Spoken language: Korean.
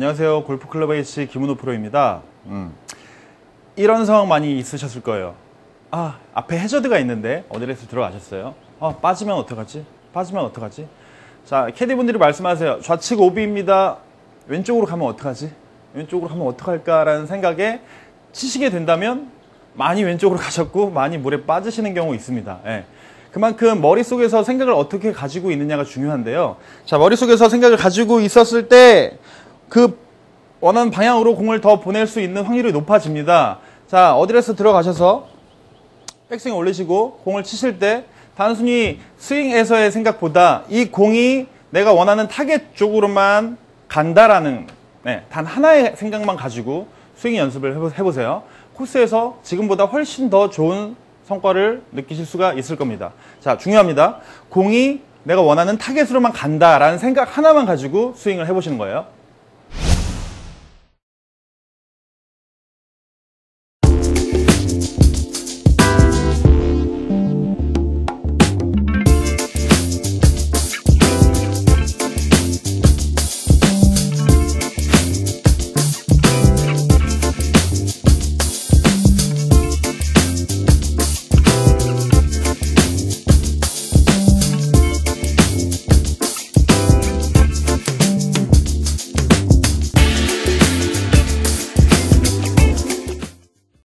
안녕하세요. 골프클럽 H 김은호 프로입니다. 음, 이런 상황 많이 있으셨을 거예요. 아, 앞에 해저드가 있는데 어디에서 들어가셨어요? 아, 빠지면 어떡하지? 빠지면 어떡하지? 자, 캐디분들이 말씀하세요. 좌측 오비입니다. 왼쪽으로 가면 어떡하지? 왼쪽으로 가면 어떡할까라는 생각에 치시게 된다면 많이 왼쪽으로 가셨고 많이 물에 빠지시는 경우 있습니다. 예. 그만큼 머릿속에서 생각을 어떻게 가지고 있느냐가 중요한데요. 자, 머릿속에서 생각을 가지고 있었을 때 그 원하는 방향으로 공을 더 보낼 수 있는 확률이 높아집니다. 자, 어디에서 들어가셔서 백스윙 올리시고 공을 치실 때 단순히 스윙에서의 생각보다 이 공이 내가 원하는 타겟 쪽으로만 간다라는 네, 단 하나의 생각만 가지고 스윙 연습을 해보, 해보세요. 코스에서 지금보다 훨씬 더 좋은 성과를 느끼실 수가 있을 겁니다. 자, 중요합니다. 공이 내가 원하는 타겟으로만 간다라는 생각 하나만 가지고 스윙을 해보시는 거예요.